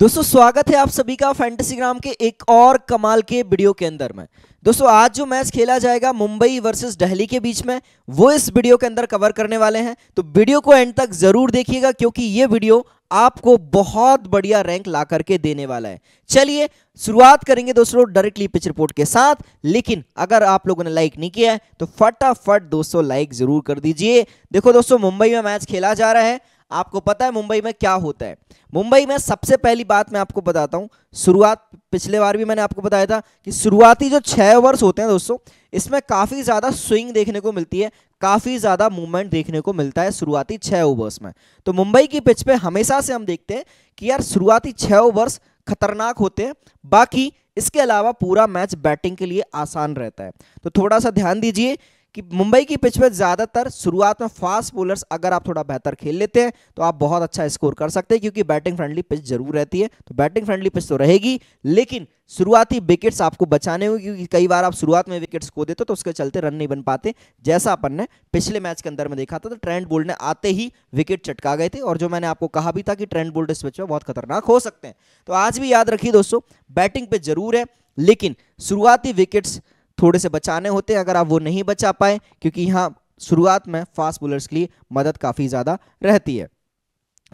दोस्तों, स्वागत है आप सभी का फैंटेसीग्राम के एक और कमाल के वीडियो के अंदर में। दोस्तों, आज जो मैच खेला जाएगा मुंबई वर्सेस दिल्ली के बीच में, वो इस वीडियो के अंदर कवर करने वाले हैं। तो वीडियो को एंड तक ज़रूर देखिएगा, क्योंकि ये वीडियो आपको बहुत बढ़िया रैंक ला करके देने वाला है। चलिए, शुरुआत करेंगे दोस्तों डायरेक्टली पिच रिपोर्ट के साथ। लेकिन अगर आप लोगों ने लाइक नहीं किया है तो फटाफट दोस्तों लाइक ज़रूर कर दीजिए। देखो दोस्तों, मुंबई में मैच खेला जा रहा है। आपको पता है मुंबई में क्या होता है? मुंबई में सबसे पहली बात मैं आपको बताता हूँ, शुरुआत पिछले बार भी मैंने आपको बताया था कि शुरुआती जो छह ओवर्स होते हैं दोस्तों, इसमें काफ़ी ज़्यादा स्विंग देखने को मिलती है, काफ़ी ज़्यादा मूवमेंट देखने को मिलता है शुरुआती छह ओवर्स में। तो मुंबई की पिच पे हमेशा से हम देखते हैं कि यार शुरुआती छह ओवर्स खतरनाक होते हैं, बाकी इसके अलावा पूरा मैच बैटिंग के लिए आसान रहता है। तो थोड़ा सा ध्यान दीजिए कि मुंबई की पिच पे ज़्यादातर शुरुआत में फास्ट बोलर्स अगर आप थोड़ा बेहतर खेल लेते हैं तो आप बहुत अच्छा स्कोर कर सकते हैं, क्योंकि बैटिंग फ्रेंडली पिच ज़रूर रहती है। तो बैटिंग फ्रेंडली पिच तो रहेगी, लेकिन शुरुआती विकेट्स आपको बचाने होंगे, क्योंकि कई बार आप शुरुआत में विकेट्स खो देते हो तो उसके चलते रन नहीं बन पाते। जैसा अपन ने पिछले मैच के अंदर में देखा था तो ट्रेंड बोल्ड ने आते ही विकेट चटका गए थे, और जो मैंने आपको कहा भी था कि ट्रेंड बोल्ड इस पिच में बहुत खतरनाक हो सकते हैं। तो आज भी याद रखिए दोस्तों, बैटिंग पे ज़रूर है, लेकिन शुरुआती विकेट्स थोड़े से बचाने होते हैं, अगर आप वो नहीं बचा पाए, क्योंकि यहाँ शुरुआत में फास्ट बोलर्स के लिए मदद काफ़ी ज़्यादा रहती है।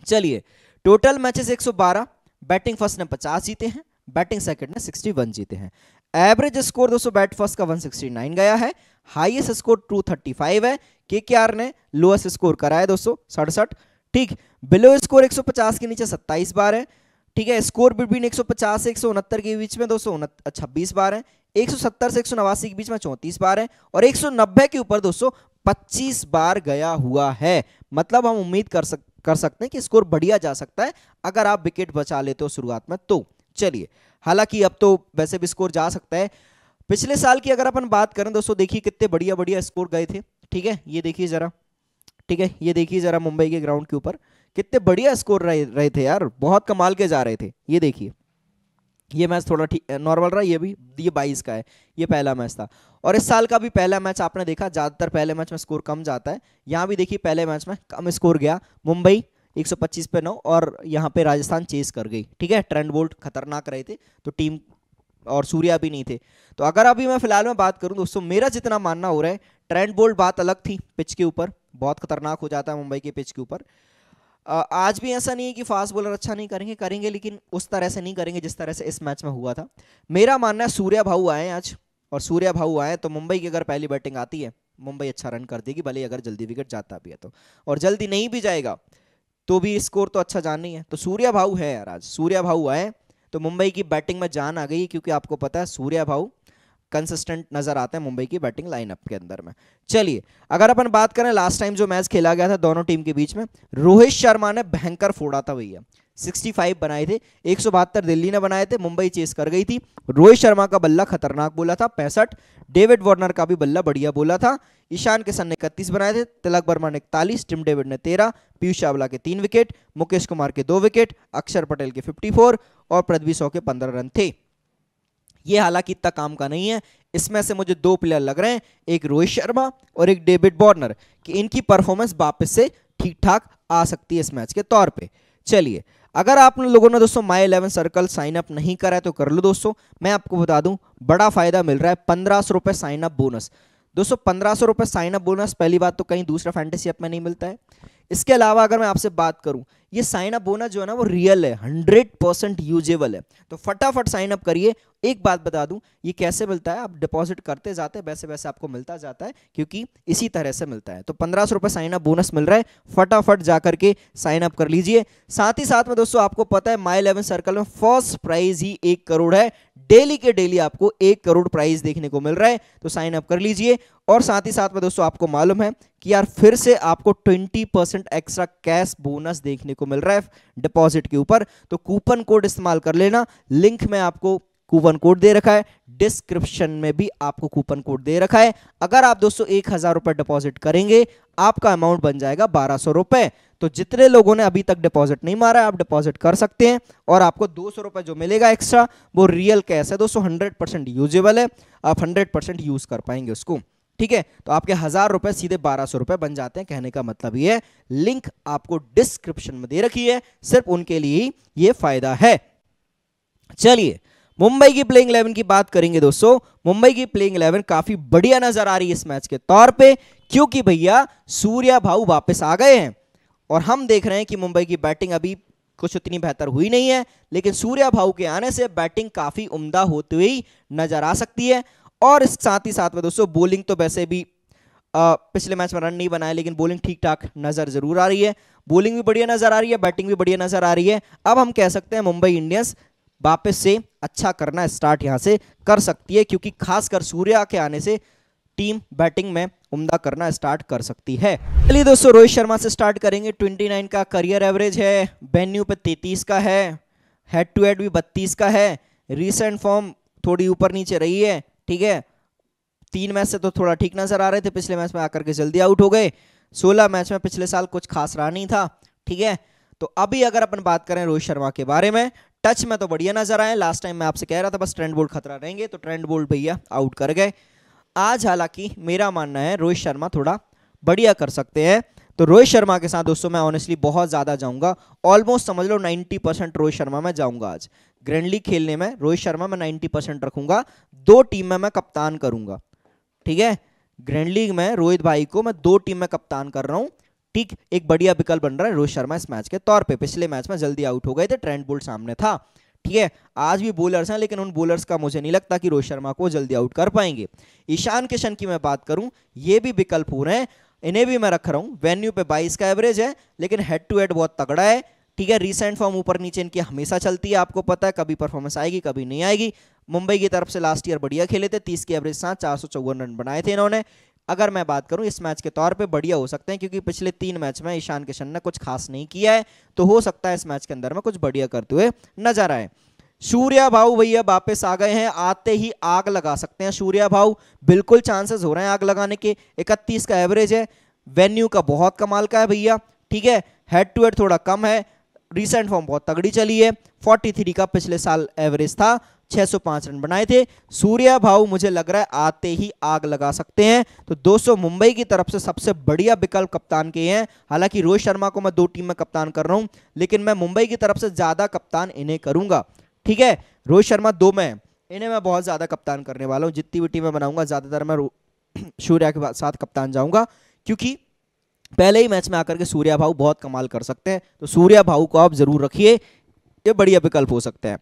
चलिए, टोटल मैचेस 112 बैटिंग फ़र्स्ट ने 50 जीते हैं, बैटिंग सेकंड ने 61 जीते हैं। एवरेज स्कोर दोस्तों, बैट फ़र्स्ट का 169 गया है, हाईएस्ट स्कोर 235 है के ने लोएस्ट स्कोर कराया दोस्तों, सड़सठ। ठीक, बिलो स्कोर 150 के नीचे 27 बार है, ठीक है, स्कोर बिटवीन 150 से एक के बीच में दोस्तों छब्बीस बार है 170 से एक सौ नवासी के बीच में चौंतीस बार है और 190 के ऊपर दोस्तों 25 बार गया हुआ है। मतलब हम उम्मीद कर सक कर सकते हैं कि स्कोर बढ़िया जा सकता है अगर आप विकेट बचा लेते हो शुरुआत में तो। चलिए हालाँकि अब तो वैसे भी स्कोर जा सकता है। पिछले साल की अगर अपन बात करें दोस्तों देखिए कितने बढ़िया बढ़िया स्कोर गए थे ठीक है? ये देखिए जरा ठीक है? ये देखिए जरा मुंबई के ग्राउंड के ऊपर कितने बढ़िया स्कोर रहे, रहे थे यार बहुत कमाल के जा रहे थे ये देखिए। ये मैच थोड़ा ठीक नॉर्मल रहा, ये भी, ये बाईस का है, ये पहला मैच था। और इस साल का भी पहला मैच आपने देखा, ज़्यादातर पहले मैच में स्कोर कम जाता है। यहाँ भी देखिए, पहले मैच में कम स्कोर गया, मुंबई 125 पे नौ और यहाँ पे राजस्थान चेस कर गई, ठीक है? ट्रेंड बोल्ट खतरनाक रहे थे तो टीम और सूर्या भी नहीं थे। तो अगर अभी मैं फ़िलहाल में बात करूँ दोस्तों, मेरा जितना मानना हो रहा है, ट्रेंड बोल्ट बात अलग थी पिच के ऊपर, बहुत खतरनाक हो जाता है मुंबई के पिच के ऊपर। आज भी ऐसा नहीं है कि फास्ट बॉलर अच्छा नहीं करेंगे करेंगे लेकिन उस तरह से नहीं करेंगे जिस तरह से इस मैच में हुआ था। मेरा मानना है सूर्या भाऊ आए आज, और सूर्या भाऊ आए तो मुंबई की अगर पहली बैटिंग आती है, मुंबई अच्छा रन कर देगी, भले अगर जल्दी विकेट जाता भी है तो। और जल्दी नहीं भी जाएगा तो भी स्कोर तो अच्छा जान नहीं है। तो सूर्या भाऊ है यार आज, सूर्या भाऊ आए तो मुंबई की बैटिंग में जान आ गई, क्योंकि आपको पता है सूर्या भाऊ कंसिस्टेंट नज़र आते हैं मुंबई की बैटिंग लाइनअप के अंदर में। चलिए, अगर अपन बात करें लास्ट टाइम जो मैच खेला गया था दोनों टीम के बीच में, रोहित शर्मा ने भयंकर फोड़ा था भैया। 65 बनाए थे, एक दिल्ली ने बनाए थे, मुंबई चेस कर गई थी। रोहित शर्मा का बल्ला खतरनाक बोला था, पैंसठ। डेविड वार्नर का भी बल्ला बढ़िया बोला था। ईशान किशन ने इकतीस बनाए थे, तिलक वर्मा ने इकतालीस, टिम डेविड ने तेरह, पीयूष चावला के तीन विकेट मुकेश कुमार के दो विकेट अक्षर पटेल के 54 और पृथ्वी सौ के पंद्रह रन थे। ये हालाँकि इतना काम का नहीं है। इसमें से मुझे दो प्लेयर लग रहे हैं, एक रोहित शर्मा और एक डेविड बॉर्नर कि इनकी परफॉर्मेंस वापस से ठीक ठाक आ सकती है इस मैच के तौर पे। चलिए, अगर आप लोगों ने दोस्तों my eleven circle sign up नहीं करा है तो कर लो दोस्तों। मैं आपको बता दूँ, बड़ा फ़ायदा मिल रहा है पंद्रह सौ रुपए साइन अप बोनस दोस्तों, पंद्रह सौ रुपए साइन अप बोनस पहली बात तो कहीं दूसरा फैंटेसी ऐप में नहीं मिलता है। इसके अलावा अगर मैं आपसे बात करूँ ये साइन अप होना जो है ना वो रियल है हंड्रेड परसेंट यूजेबल है। तो फटाफट साइन अप करिए। एक बात बता दूँ, ये कैसे मिलता है? आप डिपॉजिट करते जाते हैं, वैसे वैसे आपको मिलता जाता है, क्योंकि इसी तरह से मिलता है। तो पंद्रह सौ रुपये साइन अप बोनस मिल रहा है, फटाफट जा करके साइन अप कर लीजिए। साथ ही साथ में दोस्तों, आपको पता है माई इलेवन सर्कल में फ़र्स्ट प्राइज ही एक करोड़ है। डेली के डेली आपको एक करोड़ प्राइस देखने को मिल रहा है तो साइन अप कर लीजिए। और साथ ही साथ में दोस्तों, आपको मालूम है कि यार फिर से आपको 20 परसेंट एक्स्ट्रा कैश बोनस देखने को मिल रहा है डिपॉजिट के ऊपर। तो कूपन कोड इस्तेमाल कर लेना। लिंक में आपको कूपन कोड दे रखा है। डिस्क्रिप्शन में भी आपको कूपन कोड दे रखा है। अगर आप दोस्तों एक हज़ार रुपए डिपॉजिट करेंगे, आपका अमाउंट बन जाएगा बारह सौ रुपए। तो जितने लोगों ने अभी तक डिपॉजिट नहीं मारा आप डिपॉजिट कर सकते हैं और आपको दो सौ रुपए जो मिलेगा एक्स्ट्रा, वो रियल कैश है। दोस्तों, हंड्रेड परसेंट यूजेबल है। आप हंड्रेड परसेंट यूज़ कर पाएँगे उसको। ठीक है? तो आपके हज़ार रुपए सीधे बारह सौ रुपए बन जाते हैं। कहने का मतलब ये लिंक आपको डिस्क्रिप्शन में दे रखी है। सिर्फ़ उनके लिए ही ये फ़ायदा है। चलिए मुंबई की प्लेइंग इलेवन की बात करेंगे दोस्तों। मुंबई की प्लेइंग इलेवन काफ़ी बढ़िया नज़र आ रही है इस मैच के तौर पे क्योंकि भैया सूर्या भाऊ वापस आ गए हैं। और हम देख रहे हैं कि मुंबई की बैटिंग अभी कुछ उतनी बेहतर हुई नहीं है लेकिन सूर्या भाऊ के आने से बैटिंग काफ़ी उम्दा होती हुई नज़र आ सकती है। और इस साथ ही साथ में दोस्तों बॉलिंग तो वैसे भी आ, पिछले मैच में रन नहीं बनाए लेकिन बॉलिंग ठीक ठाक नज़र ज़रूर आ रही है। बॉलिंग भी बढ़िया नज़र आ रही है बैटिंग भी बढ़िया नज़र आ रही है। अब हम कह सकते हैं मुंबई इंडियंस वापस से अच्छा करना स्टार्ट यहाँ से कर सकती है, क्योंकि खासकर सूर्या के आने से टीम बैटिंग में उम्दा करना स्टार्ट कर सकती है। चलिए दोस्तों, रोहित शर्मा से स्टार्ट करेंगे। 29 का करियर एवरेज है वेन्यू पे 33 का है हेड टू हेड भी 32 का है रीसेंट फॉर्म थोड़ी ऊपर नीचे रही है, ठीक है? तीन मैच से तो थोड़ा ठीक नज़र आ रहे थे, पिछले मैच में आकर के जल्दी आउट हो गए। सोलह मैच में पिछले साल कुछ खास रहा नहीं था, ठीक है? तो अभी अगर अपन बात करें रोहित शर्मा के बारे में टच में तो बढ़िया नज़र आए। लास्ट टाइम मैं आपसे कह रहा था, बस ट्रेंड बोल्ट खतरा रहेंगे तो ट्रेंड बोल्ट भैया आउट कर गए। आज हालाँकि मेरा मानना है, रोहित शर्मा थोड़ा बढ़िया कर सकते हैं। तो रोहित शर्मा के साथ दोस्तों मैं ऑनेस्टली बहुत ज़्यादा जाऊँगा। ऑलमोस्ट समझ लो 90 परसेंट रोहित शर्मा में जाऊँगा आज। ग्रैंड लीग खेलने में रोहित शर्मा मैं 90 परसेंट रखूँगा। दो टीम में मैं कप्तान करूँगा। ठीक है? ग्रैंड लीग में रोहित भाई को मैं दो टीम में कप्तान कर रहा हूँ। ठीक एक बढ़िया विकल्प बन रहा है रोहित शर्मा इस मैच के तौर पे, पिछले मैच में जल्दी आउट हो गए थे ट्रेंड बोल्ट सामने था। ठीक है, आज भी बोलर्स हैं, लेकिन उन बोलर्स का मुझे नहीं लगता कि रोहित शर्मा को जल्दी आउट कर पाएँगे। ईशान किशन की मैं बात करूँ, ये भी विकल्प हो रहे हैं, इन्हें भी मैं रख रहा हूँ। वेन्यू पे 22 का एवरेज है, लेकिन हेड टू हेड बहुत तगड़ा है। ठीक है रिसेंट फॉर्म ऊपर नीचे इनकी हमेशा चलती है, आपको पता है, कभी परफॉर्मेंस आएगी, कभी नहीं आएगी। मुंबई की तरफ़ से लास्ट ईयर बढ़िया खेले थे, तीस के एवरेज साथ चार रन बनाए थे इन्होंने। अगर मैं बात करूँ, इस मैच के तौर पे बढ़िया हो सकते हैं, क्योंकि पिछले तीन मैच में ईशान किशन ने कुछ खास नहीं किया है तो हो सकता है इस मैच के अंदर में कुछ बढ़िया करते हुए नज़र आए। सूर्या भाऊ भैया वापस आ गए हैं, आते ही आग लगा सकते हैं सूर्या भाऊ। बिल्कुल चांसेस हो रहे हैं आग लगाने के, इकतीस का एवरेज है। वेन्यू का बहुत कमाल का है भैया, ठीक है? हेड टू हेड थोड़ा कम है रिसेंट फॉर्म बहुत तगड़ी चली है। 43 का पिछले साल एवरेज था। 605 रन बनाए थे। सूर्या भाव मुझे लग रहा है, आते ही आग लगा सकते हैं। तो दोस्तों, मुंबई की तरफ़ से सबसे बढ़िया विकल्प कप्तान के हैं। हालाँकि रोहित शर्मा को मैं दो टीम में कप्तान कर रहा हूँ, लेकिन मैं मुंबई की तरफ़ से ज़्यादा कप्तान इन्हें करूँगा। ठीक है? रोहित शर्मा दो में इन्हें मैं बहुत ज़्यादा कप्तान करने वाला हूँ। जितनी भी टीमें बनाऊँगा, ज़्यादातर मैं सूर्या के साथ कप्तान जाऊँगा। क्योंकि पहले ही मैच में आकर के सूर्या भाऊ बहुत कमाल कर सकते हैं। तो सूर्या भाऊ को आप ज़रूर रखिए। ये बढ़िया विकल्प हो सकते हैं।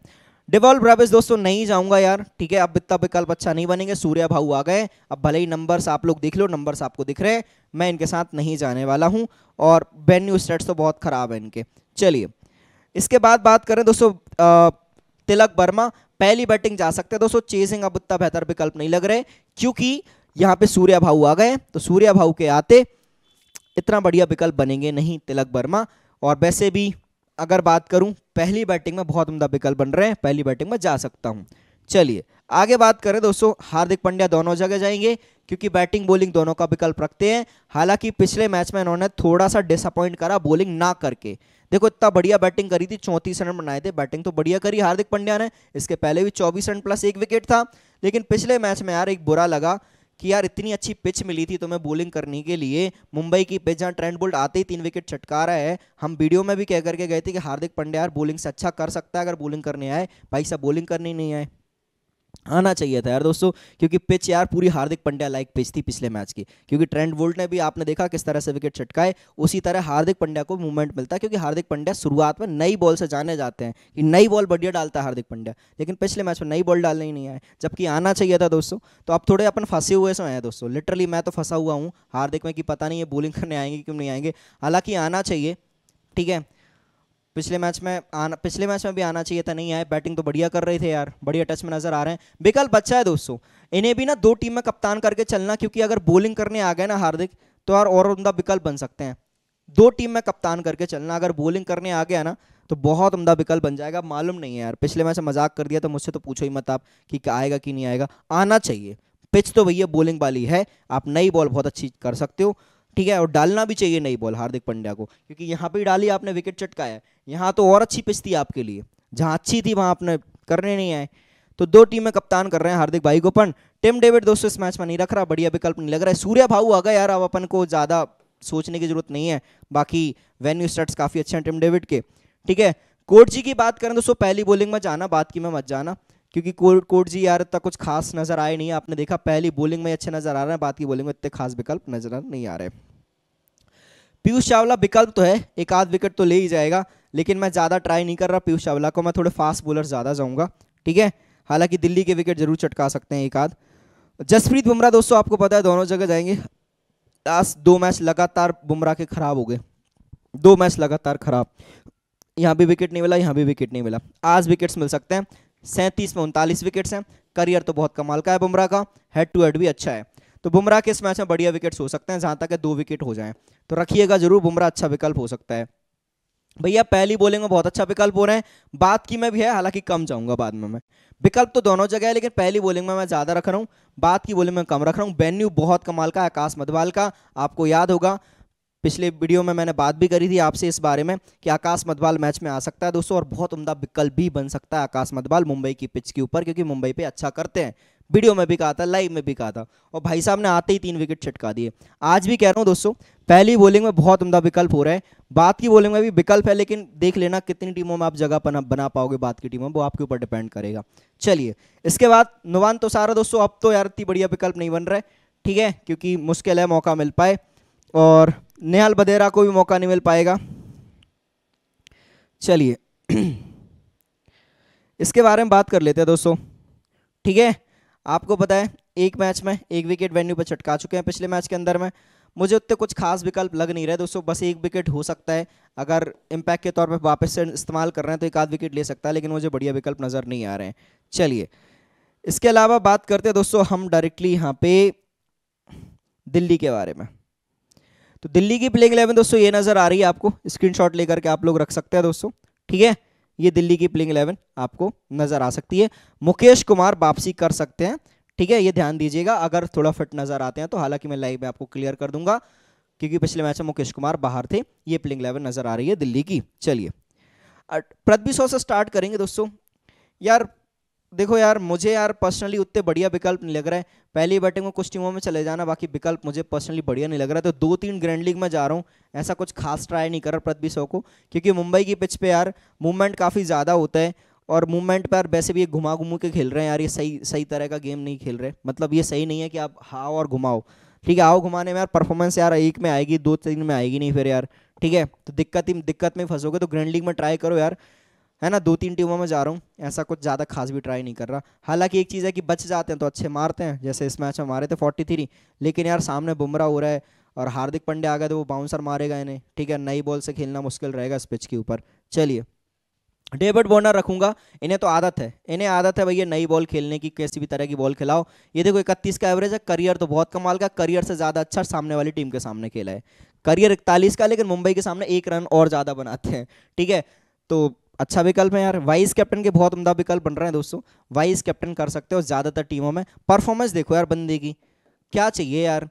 डिवॉल्व ब्राविस दोस्तों, नहीं जाऊँगा यार। ठीक है, अब इतना विकल्प अच्छा नहीं बनेंगे। सूर्या भाऊ आ गए। अब भले ही नंबर्स आप लोग देख लो नंबर्स आपको दिख रहे हैं। मैं इनके साथ नहीं जाने वाला हूँ। और बेन्यू स्टेट्स तो बहुत खराब है इनके। चलिए, इसके बाद बात करें दोस्तों तिलक वर्मा। पहली बैटिंग जा सकते हैं दोस्तों। चेजिंग अब इतना बेहतर विकल्प नहीं लग रहे। क्योंकि यहाँ पे सूर्या भाऊ आ गए। तो सूर्या भाऊ के आते। इतना बढ़िया विकल्प बनेंगे नहीं तिलक वर्मा। और वैसे भी अगर बात करूँ, पहली बैटिंग में बहुत उमदा विकल्प बन रहे हैं, पहली बैटिंग में जा सकता हूँ। चलिए, आगे बात करें दोस्तों, हार्दिक पंड्या दोनों जगह जाएँगे, क्योंकि बैटिंग बॉलिंग दोनों का विकल्प रखते हैं। हालाँकि पिछले मैच में इन्होंने थोड़ा सा डिसअपॉइंट करा बॉलिंग ना करके। देखो, इतना बढ़िया बैटिंग करी थी, चौंतीस रन बनाए थे, बैटिंग तो बढ़िया करी हार्दिक पंड्या ने। इसके पहले भी चौबीस रन प्लस एक विकेट था। लेकिन पिछले मैच में यार एक बुरा लगा कि यार इतनी अच्छी पिच मिली थी तुम्हें बॉलिंग करने के लिए। मुंबई की पिच जहाँ ट्रेंड बोल्ट आते ही तीन विकेट छटका रहा है। हम वीडियो में भी कह करके गए थे कि हार्दिक पंड्या यार बॉलिंग से अच्छा कर सकता है अगर बॉलिंग करने आए। भाई साहब बॉलिंग करने नहीं आए। आना चाहिए था यार दोस्तों, क्योंकि पिच यार पूरी हार्दिक पंड्या लाइक पिच थी पिछले मैच की। क्योंकि ट्रेंड वोल्ट ने भी, आपने देखा किस तरह से विकेट छटकाए, उसी तरह हार्दिक पंड्या को मूवमेंट मिलता है, क्योंकि हार्दिक पंड्या शुरुआत में नई बॉल से जाने जाते हैं, कि नई बॉल बढ़िया डालता है हार्दिक पंड्या। लेकिन पिछले मैच में नई बॉल डालने ही नहीं आए, जबकि आना चाहिए था दोस्तों। तो अब थोड़े अपन फंसे हुए से हैं दोस्तों लिटरली मैं तो फंसा हुआ हूँ, हार्दिक में कि पता नहीं ये बॉलिंग करने आएँगे क्यों नहीं आएँगे। हालाँकि आना चाहिए, ठीक है पिछले मैच में आना, पिछले मैच में भी आना चाहिए था, नहीं आए बैटिंग तो बढ़िया कर रहे थे यार, बढ़िया टच में नज़र आ रहे हैं। विकल्प अच्छा है दोस्तों। इन्हें भी ना दो टीम में कप्तान करके चलना, क्योंकि अगर बॉलिंग करने आ गए ना हार्दिक तो यार और उमदा विकल्प बन सकते हैं। दो टीम में कप्तान करके चलना, अगर बॉलिंग करने आ गया ना तो बहुत उमदा विकल्प बन जाएगा। मालूम नहीं है यार, पिछले मैच मज़ाक कर दिया तो मुझसे तो पूछो ही मत आप कि आएगा कि नहीं आएगा। आना चाहिए। पिच तो भैया बॉलिंग वाली है, आप नई बॉल बहुत अच्छी कर सकते हो। ठीक है? और डालना भी चाहिए नई बॉल हार्दिक पंड्या को, क्योंकि यहाँ पे डाली आपने विकेट चटकाया यहाँ तो और अच्छी पिच थी आपके लिए। जहाँ अच्छी थी, वहाँ आपने करने नहीं आए। तो दो टीमें कप्तान कर रहे हैं हार्दिक भाई को, पण टिम डेविड दोस्तों इस मैच में नहीं रख रहा, बढ़िया विकल्प नहीं लग रहा है। सूर्य भाऊ आ गया यार अब अपन को, ज़्यादा सोचने की ज़रूरत नहीं है। बाकी वेन्यू स्टट्स काफ़ी अच्छे हैं टिम डेविड के। ठीक है? कोट जी की बात करें दोस्तों, पहली बॉलिंग में जाना, बात की में मत जाना। क्योंकि कोट कोट जी यार इतना कुछ खास नज़र आए नहीं, आपने देखा पहली बॉलिंग में अच्छे नज़र आ रहे हैं, बात की बॉलिंग में इतने खास विकल्प नज़र नहीं आ रहे। पीयूष चावला विकल्प तो है, एक आध विकेट तो ले ही जाएगा, लेकिन मैं ज़्यादा ट्राई नहीं कर रहा पीयूष चावला को, मैं थोड़े फास्ट बॉलर ज़्यादा जाऊँगा, ठीक है? हालाँकि दिल्ली के विकेट ज़रूर चटका सकते हैं एक आध। जसप्रीत बुमराह, दोस्तों, आपको पता है दोनों जगह जाएँगे। लास्ट दो मैच लगातार बुमराह के खराब हो गए। दो मैच लगातार खराब। यहाँ भी विकेट नहीं मिला, यहाँ भी विकेट नहीं मिला। आज विकेट्स मिल सकते हैं। सैंतीस में उनतालीस विकेट्स हैं। करियर तो बहुत कमाल का है बुमराह का। हेड टू हेड भी अच्छा है। तो बुमराह के इस मैच में बढ़िया विकेट्स हो सकते हैं, जहाँ तक दो विकेट हो जाएँ। तो रखिएगा ज़रूर, बुमराह अच्छा विकल्प हो सकता है। भैया, पहली बॉलिंग में बहुत अच्छा विकल्प हो रहे हैं। बात की में भी है, हालाँकि कम जाऊँगा बाद में मैं। विकल्प तो दोनों जगह है, लेकिन पहली बॉलिंग में मैं ज़्यादा रख रहा हूँ। बात की बॉलिंग में कम रख रहा हूँ। बेन्यू बहुत कमाल का आकाश मधवाल का। आपको याद होगा पिछले वीडियो में मैंने बात भी करी थी आपसे इस बारे में कि आकाश मधवाल मैच में आ सकता है दोस्तों और बहुत उमदा विकल्प भी बन सकता है आकाश मधवाल मुंबई की पिच के ऊपर क्योंकि मुंबई पे अच्छा करते हैं। वीडियो में भी कहा था लाइव में भी कहा था और भाई साहब ने आते ही तीन विकेट छिटका दिए। आज भी कह रहा हूँ दोस्तों पहली बॉलिंग में बहुत उमदा विकल्प हो रहा है। बात की बॉलिंग में भी विकल्प है लेकिन देख लेना कितनी टीमों में आप जगह बना, बना पाओगे बात की टीमों में वो आपके ऊपर डिपेंड करेगा। चलिए इसके बाद नुवान तो सारा दोस्तों अब तो यार इतनी बढ़िया विकल्प नहीं बन रहा है ठीक है क्योंकि मुश्किल है मौका मिल पाए और नेहाल बदेरा को भी मौका नहीं मिल पाएगा। चलिए। इसके बारे में बात कर लेते हैं दोस्तों। ठीक है? आपको पता है, एक मैच में एक विकेट वेन्यू पर चटका चुके हैं पिछले मैच के अंदर में। मुझे उतने कुछ खास विकल्प लग नहीं रहे दोस्तों, बस एक विकेट हो सकता है। अगर इम्पैक्ट के तौर पर वापस से इस्तेमाल कर रहे हैं तो एक आध विकेट ले सकता है, लेकिन मुझे बढ़िया विकल्प नज़र नहीं आ रहे हैं। चलिए। इसके अलावा बात करते हैं दोस्तों, हम डायरेक्टली यहाँ पे दिल्ली के बारे में। तो दिल्ली की प्लेइंग इलेवन दोस्तों, ये नज़र आ रही है आपको। स्क्रीनशॉट लेकर के आप लोग रख सकते हैं दोस्तों, ठीक है? ये दिल्ली की प्लेइंग इलेवन आपको नज़र आ सकती है। मुकेश कुमार वापसी कर सकते हैं, ठीक है? ये ध्यान दीजिएगा, अगर थोड़ा फिट नज़र आते हैं तो। हालाँकि मैं लाइव में आपको क्लियर कर दूँगा, क्योंकि पिछले मैच में मुकेश कुमार बाहर थे, ये प्लेइंग इलेवन नज़र आ रही है दिल्ली की। चलिए पृथ्वी सौ से स्टार्ट करेंगे दोस्तों। यार देखो यार, मुझे यार पर्सनली उतने बढ़िया विकल्प नहीं लग रहा है। पहली बैटिंग में कुछ टीमों में चले जाना, बाकी विकल्प मुझे पर्सनली बढ़िया नहीं लग रहा। है तो दो तीन ग्रैंड लीग में जा रहा हूँ, ऐसा कुछ खास ट्राई नहीं कर रहा पृथ्वी सौ को, क्योंकि मुंबई की पिच पे यार मूवमेंट काफ़ी ज़्यादा होता है और मूवमेंट पर वैसे भी ये घुमा घुमू के खेल रहे हैं यार, ये सही सही तरह का गेम नहीं खेल रहे। मतलब ये सही नहीं है कि आप हाओ और घुमाओ। ठीक है, आओ घुमाने में यार परफॉर्मेंस यार एक में आएगी दो तीन में आएगी नहीं फिर यार। ठीक है तो दिक्कत ही, दिक्कत में फंसोगे तो ग्रैंड लीग में ट्राई करो यार। है ना दो तीन टीमों में जा रहा हूँ, ऐसा कुछ ज़्यादा खास भी ट्राई नहीं कर रहा। हालाँकि एक चीज़ है कि बच जाते हैं तो अच्छे मारते हैं, जैसे इस मैच में मारे थे फोर्टी थ्री लेकिन यार सामने बुमरा हो रहा है और हार्दिक पांड्या आ गए तो वो बाउंसर मारेगा इन्हें, ठीक है? नई बॉल से खेलना मुश्किल रहेगा इस पिच के ऊपर। चलिए, डेविड बॉर्नर रखूँगा, इन्हें तो आदत है, इन्हें आदत है भैया नई बॉल खेलने की, किसी भी तरह की बॉल खिलाओ। ये देखो इकतीस का एवरेज है, करियर तो बहुत कमाल का, करियर से ज़्यादा अच्छा सामने वाली टीम के सामने खेला है। करियर इकतालीस का, लेकिन मुंबई के सामने एक रन और ज़्यादा बनाते हैं, ठीक है? तो अच्छा विकल्प है यार। वाइस कैप्टन के बहुत उमदा विकल्प बन रहे हैं दोस्तों। वाइस कैप्टन कर सकते हो ज़्यादातर टीमों में। परफॉर्मेंस देखो यार बंदे की। क्या चाहिए यार?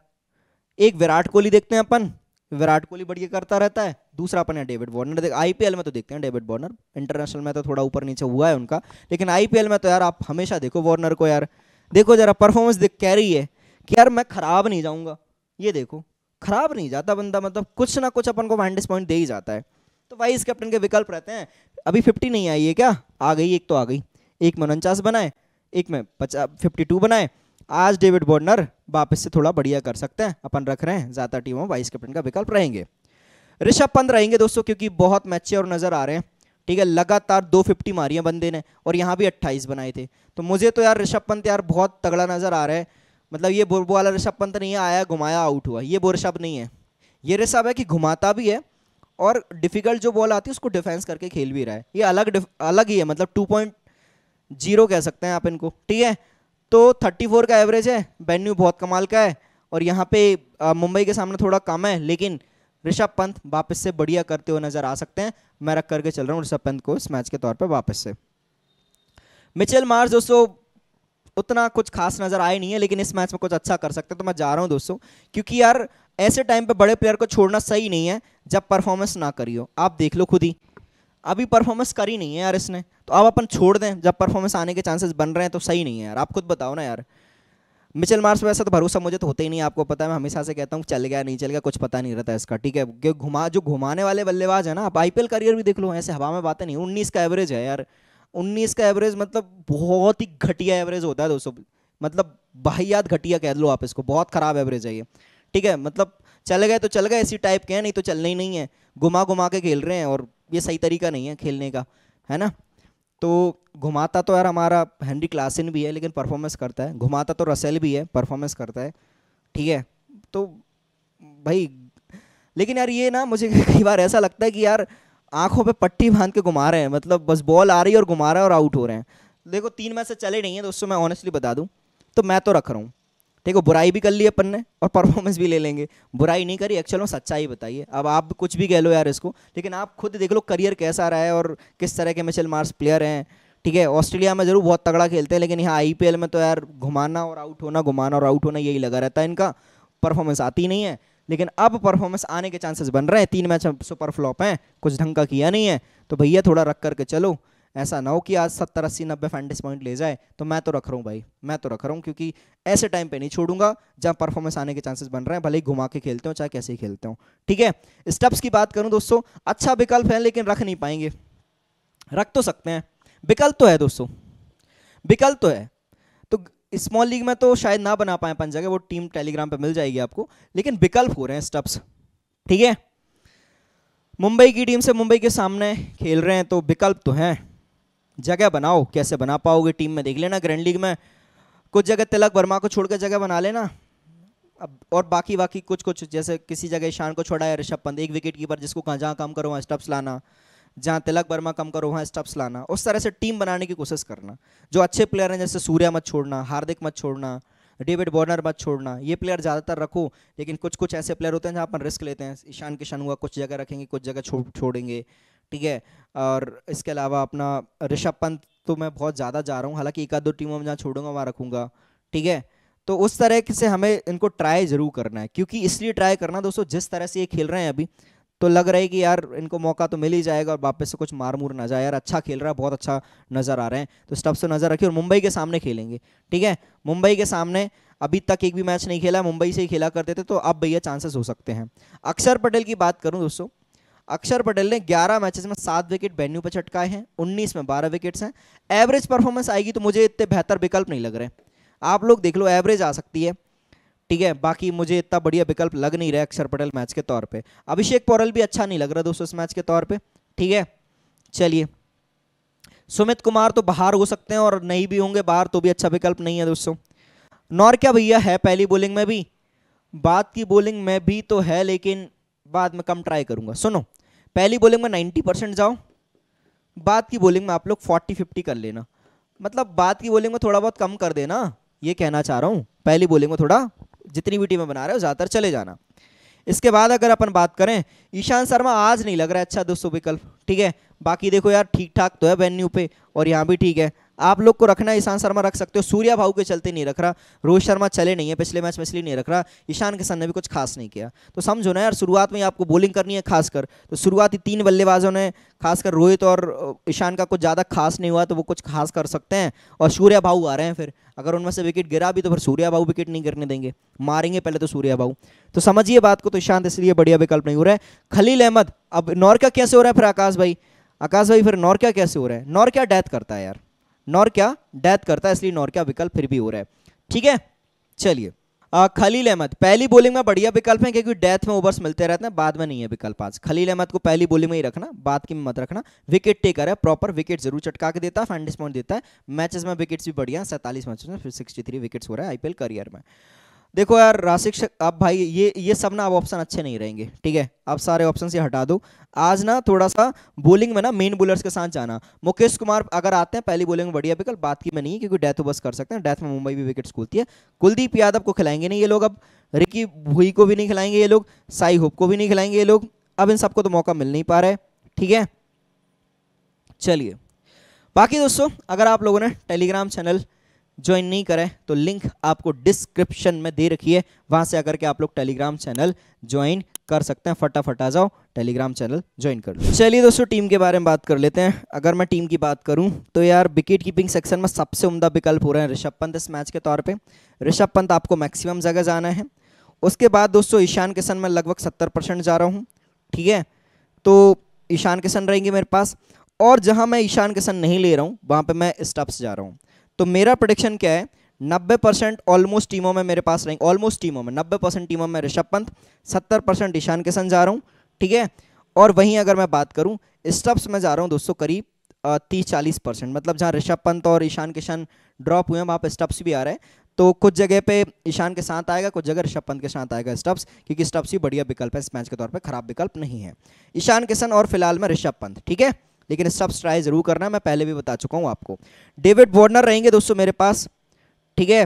एक विराट कोहली देखते हैं अपन। विराट कोहली बढ़िया करता रहता है। दूसरा अपन है डेविड वार्नर देख आईपीएल में तो देखते हैं डेविड वार्नर इंटरनेशनल में तो थोड़ा ऊपर नीचे हुआ है उनका। लेकिन आईपीएल में तो यार आप हमेशा देखो वार्नर को यार। देखो जरा परफॉर्मेंस देख, कह रही है कि यार मैं खराब नहीं जाऊँगा। ये देखो, खराब नहीं जाता बंदा। मतलब कुछ ना कुछ अपन को माइनस पॉइंट दे ही जाता है। तो वाइस कैप्टन के विकल्प रहते हैं। अभी फिफ्टी नहीं आई है क्या? आ गई, एक तो आ गई। एक में उनचास बनाए, एक में पचास फिफ्टी टू बनाए। आज डेविड बॉर्नर वापस से थोड़ा बढ़िया कर सकते हैं। अपन रख रहे हैं, ज़्यादा टीमों में वाइस कैप्टन का विकल्प रहेंगे। ऋषभ पंत रहेंगे दोस्तों, क्योंकि बहुत मैचे और नज़र आ रहे हैं। ठीक है, लगातार दो फिफ्टी मारी बंदे ने, और यहाँ भी अट्ठाईस बनाए थे। तो मुझे तो यार ऋषभ पंत यार बहुत तगड़ा नज़र आ रहा है। मतलब ये बोरबो वाला ऋषभ पंत नहीं है, आया, घुमाया, आउट हुआ। ये वो ऋषभ नहीं है। ये ऋषभ है कि घुमाता भी है और डिफ़िकल्ट जो बॉल आती है, उसको डिफेंस करके खेल भी रहा है। ये अलग अलग ही है मतलब टू पॉइंट ज़ीरो कह सकते हैं आप इनको, ठीक है? तो थर्टी फोर का एवरेज है वेन्यू बहुत कमाल का है, और यहाँ पे मुंबई के सामने थोड़ा कम है, लेकिन ऋषभ पंत वापस से बढ़िया करते हुए नज़र आ सकते हैं। मैं रख करके चल रहा हूँ ऋषभ पंत को इस मैच के तौर पर वापस से। मिचेल मार्स दोस्तों, उतना कुछ खास नज़र आए नहीं है, लेकिन इस मैच में कुछ अच्छा कर सकते हैं तो मैं जा रहा हूँ दोस्तों, क्योंकि यार, ऐसे टाइम पे बड़े प्लेयर को छोड़ना सही नहीं है। जब परफॉर्मेंस ना करियो, आप देख लो खुद ही। अभी परफॉर्मेंस करी नहीं है यार इसने। तो अब अपन छोड़ दें, जब परफॉर्मेंस आने के चांसेस बन रहे हैं तो सही नहीं है यार। आप खुद बताओ ना यार। मिचेल मार्स वैसा तो भरोसा मुझे तो होता ही नहीं आपको पता है। मैं हमेशा से कहता हूँ, चल गया, नहीं चल गया, कुछ पता नहीं रहता इसका, ठीक है? घुमा, जो घुमाने वाले बल्लेबाज है ना, आप आईपीएल करियर भी देख लो, ऐसे हवा में बातें नहीं, उन्नीस का एवरेज है यार। उन्नीस का एवरेज मतलब बहुत ही घटिया एवरेज होता है दोस्तों। मतलब बाहियात घटिया कह लो आप इसको, बहुत ख़राब एवरेज है ये। ठीक है? मतलब चल गए तो चल गए इसी टाइप के हैं, नहीं तो चलने ही नहीं है। घुमा घुमा के खेल रहे हैं और ये सही तरीका नहीं है खेलने का, है ना? तो घुमाता तो यार हमारा हेनरी क्लासिन भी है, लेकिन परफॉर्मेंस करता है। घुमाता तो रसेल भी है परफॉर्मेंस करता है, ठीक है? तो भाई, लेकिन यार ये ना, मुझे कई बार ऐसा लगता है कि यार आँखों पे पट्टी बाँध के घुमा रहे हैं मतलब बस बॉल आ रही है और घुमा रहा है और आउट हो रहे हैं। देखो, तीन मैच से चले नहीं है दोस्तों मैं ऑनेस्टली बता दूँ तो मैं तो रख रहा हूँ। देखो, बुराई भी कर ली अपन ने और परफॉर्मेंस भी ले लेंगे। बुराई नहीं करी एक्चुअल में सच्चाई बताइए। अब आप कुछ भी कह लो यार इसको, लेकिन आप खुद देख लो करियर कैसा रहा है और किस तरह के मिचेल मार्स प्लेयर हैं। ठीक है, ऑस्ट्रेलिया में ज़रूर बहुत तगड़ा खेलते हैं, लेकिन यहाँ आई में तो यार घुमाना और आउट होना, घुमाना और आउट होना यही लगा रहता है इनका। परफॉर्मेंस आती नहीं है, लेकिन अब परफॉर्मेंस आने के चांसेस बन रहे हैं। तीन मैच सुपर फ्लॉप हैं, कुछ ढंग का किया नहीं है। तो भैया, थोड़ा रख करके चलो। ऐसा ना हो कि आज सत्तर, अस्सी, नब्बे फैंटिस पॉइंट ले जाए तो मैं तो रख रहा हूँ भाई, मैं तो रख रहा हूँ, क्योंकि ऐसे टाइम पे नहीं छोड़ूँगा जहाँ परफॉर्मेंस आने के चांसेस बन रहे हैं, भले ही घुमा के खेलते हो, चाहे कैसे ही खेलते हो। ठीक है? स्टेप्स की बात करूँ दोस्तों अच्छा विकल्प है, लेकिन रख नहीं पाएँगे। रख तो सकते हैं। विकल्प तो है दोस्तों। विकल्प तो है। तो स्मॉल लीग में तो शायद ना बना पाए अपन जगह, वो टीम टेलीग्राम पे मिल जाएगी आपको, लेकिन विकल्प हो रहे हैं स्टप्स ठीक है? मुंबई की टीम से मुंबई के सामने खेल रहे हैं तो विकल्प तो हैं। जगह बनाओ कैसे बना पाओगे टीम में? देख लेना ग्रैंड लीग में। कुछ जगह तिलक वर्मा को छोड़कर जगह बना लेना। अब और बाकी बाकी कुछ कुछ जैसे किसी जगह ईशान को छोड़ा है ऋषभ पंत एक विकेट कीपर जिसको कहाँ जहाँ कम करो वहाँ स्टप्स लाना। जहाँ तिलक वर्मा कम करो वहाँ स्टप्स लाना। उस तरह से टीम बनाने की कोशिश करना। जो अच्छे प्लेयर हैं जैसे सूर्या मत छोड़ना हार्दिक मत छोड़ना डेविड बॉर्नर मत छोड़ना ये प्लेयर ज़्यादातर रखो। लेकिन कुछ कुछ ऐसे प्लेयर होते हैं जहाँ अपन रिस्क लेते हैं। ईशान किशन हुआ कुछ जगह रखेंगे कुछ जगह छो, छोड़ेंगे। ठीक है। और इसके अलावा अपना ऋषभ पंत तो मैं बहुत ज़्यादा जा रहा हूँ, हालाँकि एक आध दो टीमों में जहाँ छोड़ूँगा वहाँ रखूँगा, ठीक है। तो उस तरह से हमें इनको ट्राई ज़रूर करना है, क्योंकि इसलिए ट्राई करना दोस्तों, जिस तरह से ये खेल रहे हैं अभी तो लग रहा है कि यार इनको मौका तो मिल ही जाएगा और वापस से कुछ मार मूर ना जाए। यार अच्छा खेल रहा है, बहुत अच्छा नज़र आ रहे हैं। तो स्टफ़ से नज़र रखिए और मुंबई के सामने खेलेंगे, ठीक है। मुंबई के सामने अभी तक एक भी मैच नहीं खेला, मुंबई से ही खेला करते थे तो अब भैया चांसेस हो सकते हैं। अक्षर पटेल की बात करूँ दोस्तों अक्षर पटेल ने 11 मैचेस में सात विकेट वेन्यू पर चटकाए हैं 19 में 12 विकेट्स हैं। एवरेज परफॉर्मेंस आएगी तो मुझे इतने बेहतर विकल्प नहीं लग रहे। आप लोग देख लो एवरेज आ सकती है, ठीक है? बाकी मुझे इतना बढ़िया विकल्प लग नहीं रहा अक्षर पटेल मैच के तौर पर अभिषेक पौरल भी अच्छा नहीं लग रहा दोस्तों इस मैच के तौर पर ठीक है? चलिए। सुमित कुमार तो बाहर हो सकते हैं और नहीं भी होंगे, बाहर तो भी अच्छा विकल्प नहीं है दोस्तों। नॉर क्या भैया है पहली बॉलिंग में भी बात की बॉलिंग में भी तो है, लेकिन बाद में कम ट्राई करूँगा। सुनो पहली बॉलिंग में नाइन्टी परसेंट जाओ, बाद की बॉलिंग में आप लोग फोर्टी फिफ्टी कर लेना। मतलब बाद की बॉलिंग में थोड़ा बहुत कम कर देना, ये कहना चाह रहा हूँ। पहली बॉलिंग में थोड़ा, जितनी भी टीमें बना रहे हो, ज़्यादातर चले जाना। इसके बाद अगर अपन बात करें, ईशान शर्मा आज नहीं लग रहा है अच्छा दोस्तों विकल्प, ठीक है? बाकी देखो यार ठीक ठाक तो है वेन्यू पे, और यहाँ भी ठीक है। आप लोग को रखना ईशान शर्मा रख सकते हो। सूर्या भाऊ के चलते नहीं रख रहा। रोहित शर्मा चले नहीं है, पिछले मैच में इसलिए नहीं रख रहा। ईशान किशन ने भी कुछ खास नहीं किया। तो समझो ना यार, शुरुआत में आपको बॉलिंग करनी है खासकर। तो शुरुआती तीन बल्लेबाजों ने, खासकर रोहित और ईशान का कुछ ज़्यादा खास नहीं हुआ तो वो कुछ खास कर सकते हैं। और सूर्या भाऊ आ रहे हैं फिर। अगर उनमें से विकेट गिरा भी तो फिर सूर्या भाऊ विकेट नहीं गिरने देंगे। मारेंगे पहले तो सूर्या भाऊ। तो समझिए बात को तो ईशांत इसलिए बढ़िया विकल्प नहीं हो रहा है। खलील अहमद, अब नौर कैसे हो रहा है फिर आकाश भाई? आकाश भाई, फिर नौर कैसे हो रहा है? नौर क्या डेथ करता है यार? नॉर क्या? डेथ करता है, इसलिए नॉर क्या विकल्प फिर भी हो रहा है। ठीक है? चलिए। खलील अहमद, पहली बोलिंग में बढ़िया विकल्प है, क्योंकि डेथ में ओवर्स मिलते रहते हैं, बाद में नहीं है विकल्प आज। खलील अहमद को पहली बोलिंग में ही रखना, बाद की में मत रखना। विकेट टेकर है प्रॉपर विकेट ज़रूर चटका के देता है फैंडिस पॉइंट देता है। मैचेस में विकेट्स भी बढ़िया सैंतालीस मैचेस में फिर सिक्सटी विकेट्स हो रहा है आईपीएल करियर में। देखो यार, राशिक अब भाई, ये ये सब ना अब ऑप्शन अच्छे नहीं रहेंगे, ठीक है? अब सारे ऑप्शन से हटा दो। आज ना थोड़ा सा बॉलिंग में ना मेन बॉलर्स के साथ जाना। मुकेश कुमार अगर आते हैं, पहली बॉलिंग में बढ़िया विकल्प बात की में नहीं, क्योंकि डेथ बस कर सकते हैं। डेथ में मुंबई भी विकेट खोलती है कुलदीप यादव को खिलाएँगे नहीं ये लोग अब। रिकी भुई को भी नहीं खिलाएँगे ये लोग। साई होप को भी नहीं खिलाएँगे ये लोग। अब इन सबको तो मौका मिल नहीं पा रहा है, ठीक है? चलिए। बाकी दोस्तों, अगर आप लोगों ने टेलीग्राम चैनल ज्वाइन नहीं करें तो लिंक आपको डिस्क्रिप्शन में दे रखी है। वहाँ से आकर के आप लोग टेलीग्राम चैनल ज्वाइन कर सकते हैं। फटाफट आ जाओ टेलीग्राम चैनल ज्वाइन कर लो। चलिए दोस्तों टीम के बारे में बात कर लेते हैं। अगर मैं टीम की बात करूँ तो यार विकेट कीपिंग सेक्शन में सबसे उमदा विकल्प हो रहे हैं ऋषभ पंत इस मैच के तौर पर ऋषभ पंत आपको मैक्सिमम जगह जाना है। उसके बाद दोस्तों, ईशान किशन में लगभग सत्तर परसेंट जा रहा हूँ, ठीक है? तो ईशान किशन रहेंगे मेरे पास। और जहाँ मैं ईशान किशन नहीं ले रहा हूँ, वहाँ पर मैं स्टप्स जा रहा हूँ। तो मेरा प्रोडिक्शन क्या है? नब्बे परसेंट ऑलमोस्ट टीमों में मेरे पास रहेंगे। ऑलमोस्ट टीमों में, नब्बे परसेंट टीमों में ऋषभ पंत सत्तर परसेंट ईशान किशन जा रहा हूँ, ठीक है? और वहीं अगर मैं बात करूँ स्टप्स में जा रहा हूँ दोस्तों करीब तीस चालीस परसेंट मतलब जहाँ ऋषभ पंत और ईशान किशन ड्रॉप हुए हैं, वहाँ पर स्टप्स भी आ रहे हैं। तो कुछ जगह पे ईशान के साथ आएगा, कुछ जगह ऋषभ पंत के साथ आएगा स्टप्स क्योंकि स्टप्स ही बढ़िया विकल्प है, इस मैच के तौर पे खराब विकल्प नहीं है। ईशान किशन और फ़िलहाल में ऋषभ पंत, ठीक है? लेकिन स्टप्स ट्राई ज़रूर करना, मैं पहले भी बता चुका हूँ आपको। डेविड वार्नर रहेंगे दोस्तों मेरे पास, ठीक है?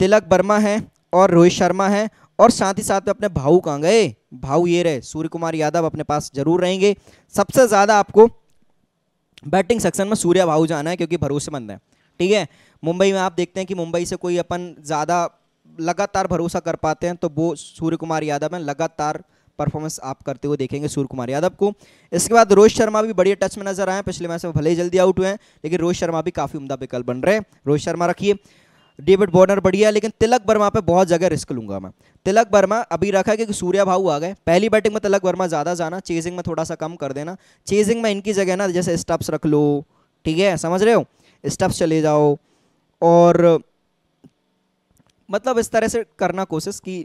तिलक वर्मा है और रोहित शर्मा है और साथ ही साथ में अपने भाऊ कहाँ गए? भाऊ ये रहे सूर्य कुमार यादव अपने पास ज़रूर रहेंगे। सबसे ज़्यादा आपको बैटिंग सेक्शन में सूर्या भाऊ जाना है क्योंकि भरोसेमंद है, ठीक है? मुंबई में आप देखते हैं कि मुंबई से कोई अपन ज़्यादा लगातार भरोसा कर पाते हैं तो वो सूर्य कुमार यादव हैं, लगातार परफॉर्मेंस आप करते हुए देखेंगे सूर्य कुमार यादव को। इसके बाद रोहित शर्मा भी बढ़िया टच में नज़र आए पिछले मैच में भले ही जल्दी आउट हुए हैं, लेकिन रोहित शर्मा भी काफ़ी उमदा विकल्प बन रहे हैं। रोहित शर्मा रखिए। डेविड बॉर्नर बढ़िया है लेकिन तिलक वर्मा पे बहुत जगह रिस्क लूँगा मैं। तिलक वर्मा, अभी रखा है क्योंकि सूर्या भाऊ आ गए। पहली बैटिंग में तिलक वर्मा ज़्यादा जाना चेजिंग में थोड़ा सा कम कर देना। चेजिंग में इनकी जगह ना, जैसे स्टप्स रख लो। ठीक है, समझ रहे हो? स्टप्स चले जाओ। और मतलब इस तरह से करना कोशिश कि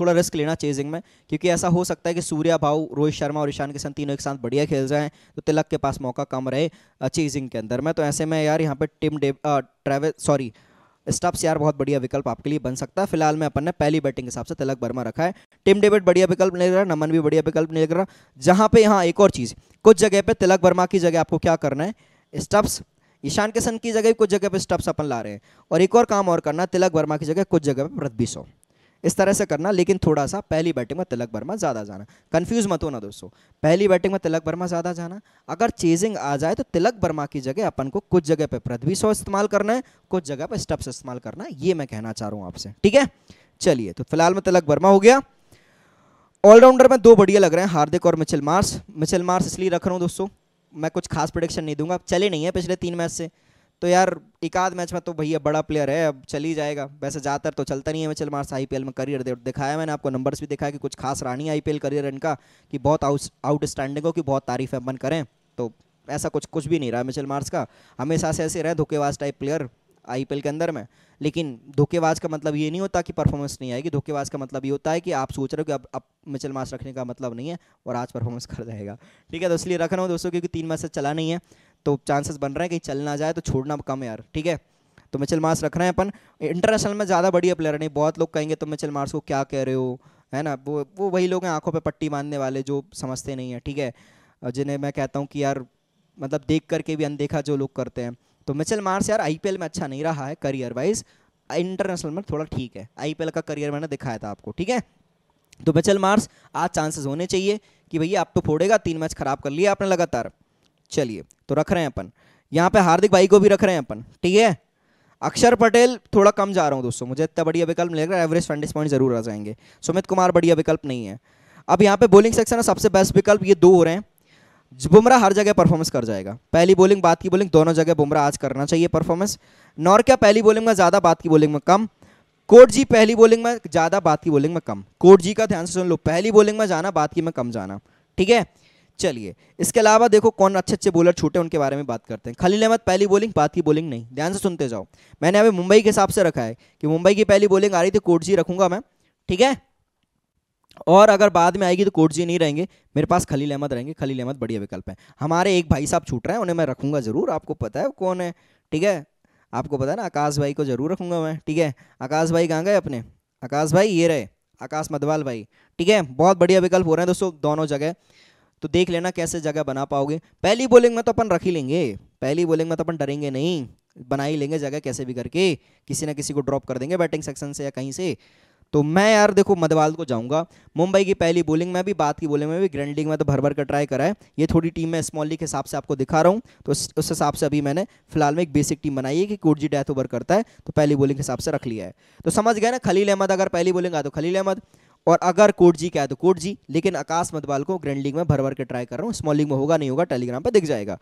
थोड़ा रिस्क लेना चेजिंग में, क्योंकि ऐसा हो सकता है कि सूर्या भाव रोहित शर्मा और ईशान किशन तीनों एक साथ बढ़िया खेल जाएँ तो तिलक के पास मौका कम रहे चेजिंग के अंदर में। तो ऐसे में यार यहाँ पर टिम डे ट्रेवल सॉरी स्टप्स यार बहुत बढ़िया विकल्प आपके लिए बन सकता है। फ़िलहाल में अपन ने पहली बैटिंग के हिसाब से तिलक वर्मा रखा है। टिम डेविड बढ़िया विकल्प नहीं रहा, नमन भी बढ़िया विकल्प नहीं रहा। जहाँ पे यहाँ एक और चीज़, कुछ जगह पे तिलक वर्मा की जगह आपको क्या करना है? स्टप्स ईशान किशन की जगह कुछ जगह पे स्टप्स अपन ला रहे हैं। और एक और काम और करना, तिलक वर्मा की जगह कुछ जगह पे पृथ्वी सौ। इस तरह से करना, लेकिन थोड़ा सा पहली बैटिंग में तिलक वर्मा ज़्यादा जाना। कंफ्यूज मत होना दोस्तों। पहली बैटिंग में तिलक वर्मा ज़्यादा जाना। अगर चेजिंग आ जाए तो तिलक वर्मा की जगह अपन को कुछ जगह पे पृथ्वी सौ इस्तेमाल करना है, कुछ जगह पे स्टप्स इस्तेमाल करना है, ये मैं कहना चाह रहा हूँ आपसे। ठीक है? चलिए तो फ़िलहाल में तिलक वर्मा हो गया। ऑलराउंडर में दो बढ़िया लग रहे हैं, हार्दिक और मिचिल मार्स। मिचिल मार्स इसलिए रख रहा हूँ दोस्तों। मैं कुछ खास प्रोडिक्शन नहीं दूँगा। चले नहीं है पिछले तीन मैच से। तो यार, एक आध मैच में तो भैया बड़ा प्लेयर है, अब चल ही जाएगा। वैसे ज़्यादातर तो चलता नहीं है मिचल मार्स आईपीएल में करियर दिखाया मैंने आपको नंबर्स भी दिखाया कि कुछ खास रानी आईपीएल करियर इनका, कि बहुत आउट आउटस्टैंडिंग हो, कि बहुत तारीफ़ अपन करें। तो ऐसा कुछ कुछ भी नहीं रहा मिचल मार्स का। हमेशा से ऐसे रहे, धोखेबाज टाइप प्लेयर आईपीएल के अंदर में। लेकिन धोखेबाज का मतलब ये नहीं होता कि परफॉर्मेंस नहीं आएगी। धोखेबाज का मतलब ये होता है कि आप सोच रहे हो कि अब अब मिचल मार्स रखने का मतलब नहीं है और आज परफॉर्मेंस कर जाएगा। ठीक है तो इसलिए रख रहा हूँ दोस्तों क्योंकि तीन से चला नहीं है। तो चांसेस बन रहे हैं कि चल ना जाए तो छोड़ना कम यार। ठीक है? तो मिचल मार्स रख रहे हैं अपन। इंटरनेशनल में ज़्यादा बढ़िया प्लेयर नहीं, बहुत लोग कहेंगे तो मिचल मार्स को क्या कह रहे हो? है ना? वो वो वही लोग हैं आँखों पे पट्टी बांधने वाले जो समझते नहीं है। ठीक है? जिन्हें मैं कहता हूँ कि यार मतलब देख करके भी अनदेखा जो लोग करते हैं। तो मिचल मार्स यार आईपीएल में अच्छा नहीं रहा है करियर वाइज इंटरनेशनल में थोड़ा ठीक है। आईपीएल का करियर मैंने दिखाया था आपको, ठीक है? तो मिचल मार्स आज चांसेस होने चाहिए कि भैया आप तो फोड़ेगा, तीन मैच खराब कर लिया आपने लगातार। चलिए तो रख रहे हैं अपन। यहाँ पे हार्दिक भाई को भी रख रहे हैं अपन, ठीक है? अक्षर पटेल थोड़ा कम जा रहा हूँ दोस्तों, मुझे इतना बढ़िया विकल्प लग रहा एवरेज फंडिस पॉइंट ज़रूर आ जाएँगे। सुमित कुमार बढ़िया विकल्प नहीं है। अब यहाँ पे बॉलिंग सेक्शन है सबसे बेस्ट विकल्प ये दो हो रहे हैं। बुमराह हर जगह परफॉर्मेंस कर जाएगा। पहली बॉलिंग बात की बॉलिंग दोनों जगह बुमराह आज करना चाहिए परफॉर्मेंस नॉर क्या पहली बॉलिंग में ज़्यादा बात की बॉलिंग में कम? कोट जी पहली बॉलिंग में ज़्यादा बात की बॉलिंग में कम। कोट जी का ध्यान से सुन लो, पहली बॉलिंग में जाना बात की में कम जाना। ठीक है? चलिए, इसके अलावा देखो कौन अच्छे अच्छे बॉलर छूटे, उनके बारे में बात करते हैं। खलील अहमद पहली बॉलिंग बात की बॉलिंग नहीं। ध्यान से सुनते जाओ। मैंने अभी मुंबई के हिसाब से रखा है कि मुंबई की पहली बॉलिंग आ रही थी, कोट जी रखूँगा मैं। ठीक है? और अगर बाद में आएगी तो कोट जी नहीं रहेंगे। मेरे पास खलील अहमद रहेंगे। खलील अहमद बढ़िया विकल्प है। हमारे एक भाई साहब छूट रहे हैं, उन्हें मैं रखूँगा ज़रूर। आपको पता है कौन है? ठीक है? आपको पता है ना, आकाश भाई को ज़रूर रखूँगा मैं। ठीक है? आकाश भाई कहाँ गए अपने? आकाश भाई, ये रहे। आकाश मधवाल भाई। ठीक है? बहुत बढ़िया विकल्प हो रहे हैं दोस्तों, दोनों जगह। तो देख लेना कैसे जगह बना पाओगे। पहली बॉलिंग में तो अपन रख ही लेंगे। पहली बॉलिंग में तो अपन डरेंगे नहीं। बना ही लेंगे जगह कैसे भी करके। किसी ना किसी को ड्रॉप कर देंगे बैटिंग सेक्शन से या कहीं से। तो मैं यार देखो मधवाल को जाऊँगा। मुंबई की पहली बोलिंग में भी बात की बोलिंग में भी ग्रैंडिंग में तो भर भर कर ट्राई करा है। ये थोड़ी टीम में स्मॉल लीग के हिसाब से आपको दिखा रहा हूँ। तो उस हिसाब से अभी मैंने फ़िलहाल में एक बेसिक टीम बनाई है कि कोटजी डेथ ओवर करता है तो पहली बोलिंग के हिसाब से रख लिया है। तो समझ गए ना खलील अहमद अगर पहली बोलिंग आए तो खलील अहमद और अगर कोट जी क्या है तो कोट जी लेकिन आकाश मधवाल को ग्रैंड लीग में भर भर के ट्राई कर रहा हूँ। स्मॉल लीग में होगा, नहीं होगा टेलीग्राम पर दिख जाएगा।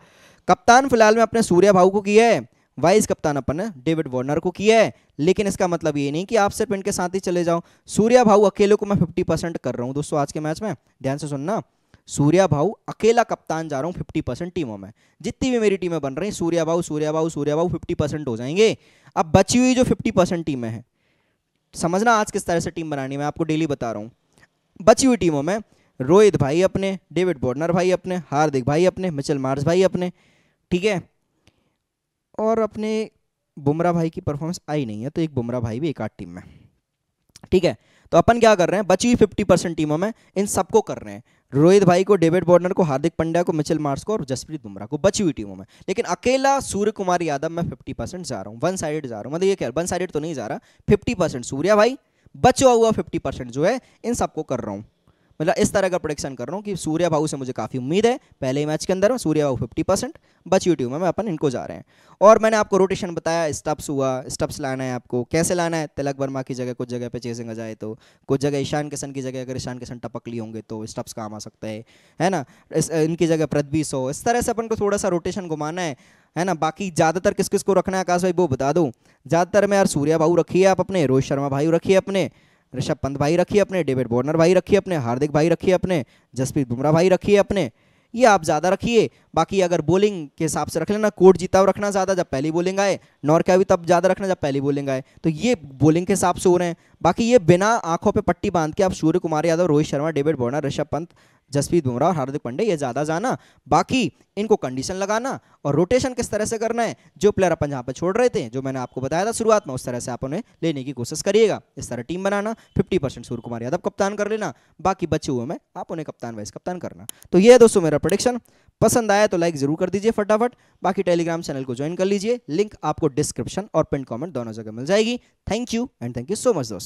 कप्तान फ़िलहाल में अपने सूर्या भाऊ को किया है। वाइस कप्तान अपन ने डेविड वार्नर को किया है। लेकिन इसका मतलब ये नहीं कि आप सिर्फ़ इनके साथ ही चले जाओ। सूर्या भाऊ, अकेले को मैं फिफ्टी परसेंट कर रहा हूँ दोस्तों आज के मैच में। ध्यान से सुनना। सूर्या भाऊ, अकेला कप्तान जा रहा हूँ फिफ्टी परसेंट टीमों में। जितनी भी मेरी टीमें बन रही सूर्या भाऊ सूर्या भाऊ सूर्या भाऊ फिफ्टी परसेंट हो जाएँगे। अब बची हुई जो फिफ्टी परसेंट टीमें हैं, समझना आज किस तरह से टीम बनानी मैं आपको डेली बता रहा हूँ। बची हुई टीमों में रोहित भाई अपने, डेविड बॉर्नर भाई अपने, हार्दिक भाई अपने, मिचल मार्स भाई अपने, ठीक है? और अपने बुमराह भाई की परफॉर्मेंस आई नहीं है तो एक बुमराह भाई भी एक आठ टीम में। ठीक है? तो अपन क्या कर रहे हैं? बची हुई फिफ्टी परसेंट टीमों में इन सबको कर रहे हैं। रोहित भाई को, डेविड बॉर्नर को, हार्दिक पंड्या को, मिचल मार्स को और जसप्रीत बुमराह को, बची हुई टीमों में। लेकिन अकेला सूर्य कुमार यादव मैं फिफ्टी परसेंट जा रहा हूँ वन साइडेड जा रहा हूँ। मतलब ये क्या वन साइडेड तो नहीं जा रहा फिफ्टी परसेंट सूर्या भाई, बचा हुआ फिफ्टी परसेंट जो है, इन सबको कर रहा हूँ। मतलब इस तरह का प्रोडिक्शन कर रहा हूँ कि सूर्या भाऊ से मुझे काफ़ी उम्मीद है। पहले ही मैच के अंदर सूर्या भाऊ फिफ्टी परसेंट बच यूट्यूब में अपन इनको जा रहे हैं। और मैंने आपको रोटेशन बताया स्टप्स हुआ स्टप्स लाना है आपको, कैसे लाना है? तिलक वर्मा की जगह, कुछ जगह पे चेजिंग आ जाए तो कुछ जगह ईशान किशन की जगह, अगर ईशान किशन टपक लिए होंगे तो स्टप्स काम आ सकता है है ना? इस, इनकी जगह पृथ्वी सो, इस तरह से अपन को थोड़ा सा रोटेशन घुमाना है है ना? बाकी ज़्यादातर किस किस को रखना है आकाश भाई वो बता दो। ज़्यादातर मैं यार सूर्या भाऊ रखिए आप अपने, रोहित शर्मा भाई रखिए अपने ऋषभ पंत भाई रखिए अपने, डेविड बॉर्नर भाई रखिए अपने, हार्दिक भाई रखिए अपने, जसप्रीत बुमराह भाई रखिए अपने। ये आप ज़्यादा रखिए, बाकी अगर बॉलिंग के हिसाब से रख लेना, कोर्ट जीता रखना ज़्यादा, जब पहली बोलिंग आए नॉर का भी तब ज़्यादा रखना, जब पहली बोलिंग आए। तो ये बॉलिंग के हिसाब से हो रहे हैं। बाकी ये बिना आँखों पे पट्टी बाँध के आप सूर्य कुमार यादव, रोहित शर्मा, डेविड बॉर्नर, ऋषभ पंत जसप्रीत बुमराह और हार्दिक पांडे, ये ज़्यादा जाना। बाकी इनको कंडीशन लगाना और रोटेशन किस तरह से करना है, जो प्लेयर अपन जहाँ पर छोड़ रहे थे, जो मैंने आपको बताया था शुरुआत में, उस तरह से आप उन्हें लेने की कोशिश करिएगा। इस तरह टीम बनाना फिफ्टी परसेंट सूर्य कुमार यादव कप्तान कर लेना, बाकी बचे हुए में आप उन्हें कप्तान वाइस कप्तान करना। तो ये दोस्तों मेरा प्रोडिक्शन पसंद आया तो लाइक ज़रूर कर दीजिए फटाफट। बाकी टेलीग्राम चैनल को ज्वाइन कर लीजिए। लिंक आपको डिस्क्रिप्शन और पिन कॉमेंट दोनों जगह मिल जाएगी। Thank you and thank you so much दोस्तों।